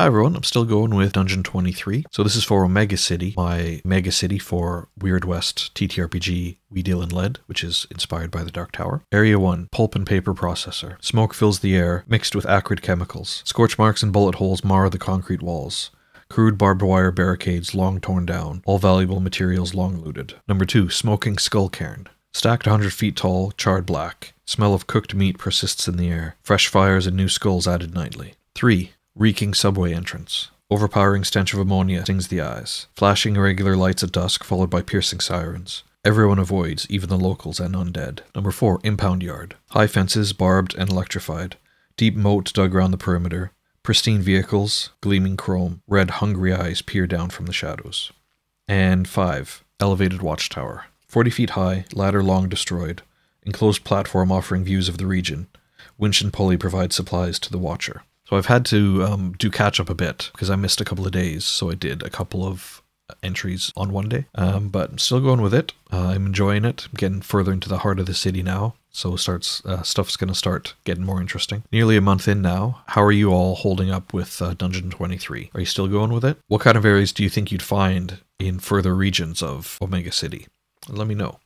Hi everyone, I'm still going with Dungeon 23. So this is for Omega City, my mega city for Weird West TTRPG We Deal in Lead, which is inspired by the Dark Tower. Area 1, Pulp and Paper Processor. Smoke fills the air, mixed with acrid chemicals. Scorch marks and bullet holes mar the concrete walls. Crude barbed wire barricades long torn down, all valuable materials long looted. Number 2, Smoking Skull Cairn. Stacked 100 feet tall, charred black. Smell of cooked meat persists in the air. Fresh fires and new skulls added nightly. 3. Reeking subway entrance. Overpowering stench of ammonia stings the eyes. Flashing irregular lights at dusk, followed by piercing sirens. Everyone avoids, even the locals and undead. Number 4. Impound Yard. High fences, barbed and electrified. Deep moat dug around the perimeter. Pristine vehicles, gleaming chrome. Red, hungry eyes peer down from the shadows. And 5. Elevated Watchtower. 40 feet high, ladder long destroyed. Enclosed platform offering views of the region. Winch and pulley provide supplies to the Watcher. So I've had to um, do catch up a bit because I missed a couple of days. So I did a couple of entries on one day, um, but I'm still going with it. Uh, I'm enjoying it. I'm getting further into the heart of the city now, so starts uh, stuff's going to start getting more interesting. Nearly a month in now. How are you all holding up with uh, Dungeon 23? Are you still going with it? What kind of areas do you think you'd find in further regions of Omega City? Let me know.